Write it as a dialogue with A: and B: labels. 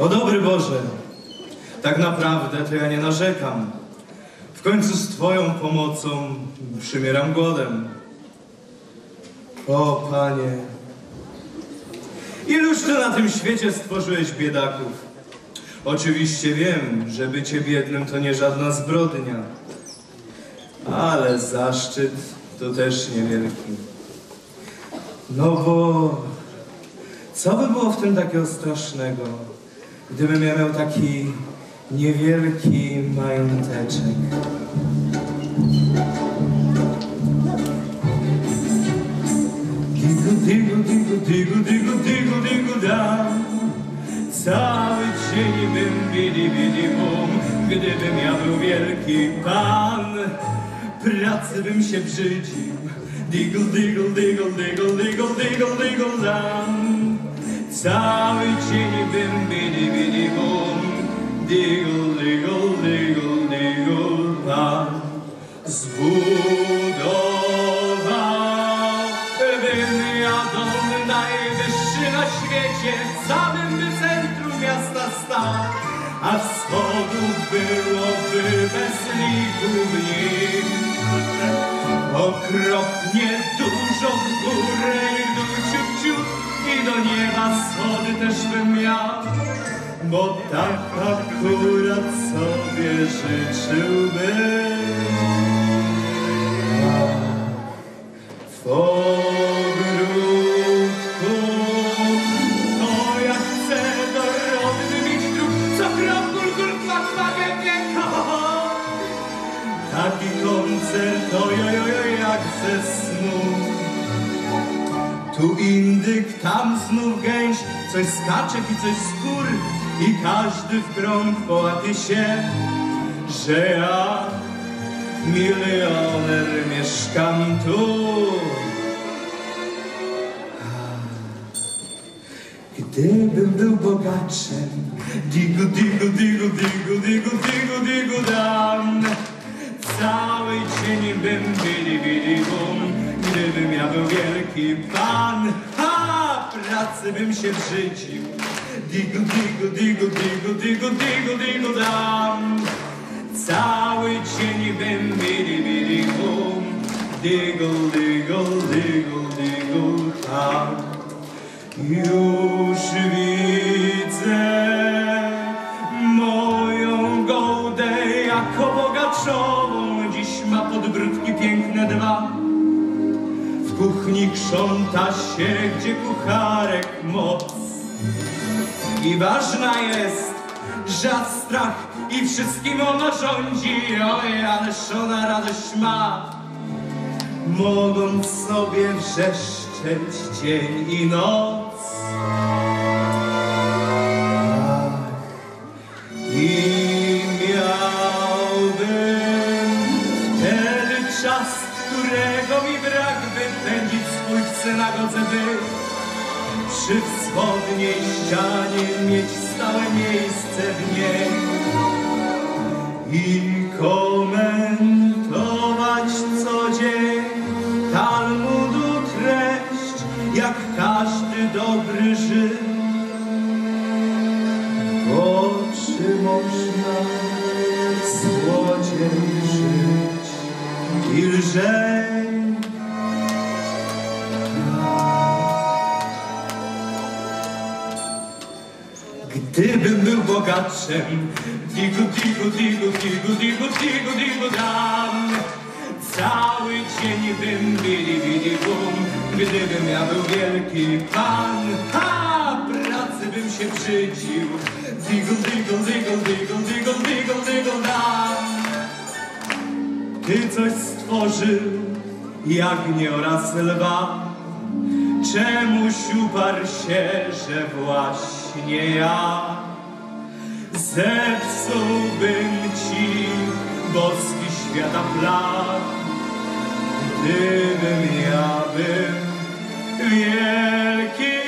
A: O dobry Boże, tak naprawdę to ja nie narzekam. W końcu z Twoją pomocą przymieram głodem. O Panie, iluż Ty na tym świecie stworzyłeś biedaków. Oczywiście wiem, że bycie biednym to nie żadna zbrodnia ale zaszczyt to też niewielki. No bo co by było w tym takiego strasznego, gdybym ja miał taki niewielki mająteczek? Digu, digu, digu, digu, digu, digu, digu. Cały dzień bym bidi, bidi, bum, gdybym ja był wielki pan. Pracy bym się brzydził. Diggle, diggle, diggle, diggle, diggle, diggle, diggle, dam. Cały dzień bym bidi, bidi, bum, diggle, diggle, diggle, diggle, pan. Zbudowałbym ja dom najwyższy na świecie, w samym centrum miasta stał, a schodów byłoby bez liku nim. Okropnie dużo w górę i w dół ciup, ciup, i do nieba schody też bym miał, bo tak akurat sobie życzyłbym. Koncert, oj, oj, oj, oj, jak ze snu. Tu indyk, tam znów gęś, coś z kaczek i coś z i każdy w krąg połapie się, że ja milioner mieszkam tu. Gdybym był bogaczem, digu, digu, digu, digu, Pracy bym się brzydził. Digu, digu, digu, digu, digu, digu, digu, dam. Cały dzień bym bili, bili, bum, diggle, diggle, diggle, diggle, tam. Już widzę moją gołdę jako bogaczową. Dziś ma podbródki piękne dwa. Kuchni krząta się, gdzie kucharek moc. I ważna jest, że strach i wszystkim ona rządzi. Oj, ależ ona radość ma, mogąc sobie wrzeszczeć dzień i noc. Ach, I miałbym wtedy czas, którego mi brak, by pędzić swój w synagodze by. Przy wschodniej ścianie mieć stałe miejsce w niej. I komentować co dzień Talmudu treść, jak każdy dobry Żyd. Bo czy można złodziej lżej? Gdybym był bogaczem, digu, digu, digu, digu, digu, digu, digu, dam. Cały dzień bym bili, bili, bum, gdybym ja był wielki pan. Ha! Pracy bym się brzydził, digu, digu, digu, digu, digu, digu, digu, dam. Ty coś stworzył, jagnię oraz lwa, Czemuś uparł się, że właśnie ja zepsułbym ci boski świata plan, gdybym ja był wielki.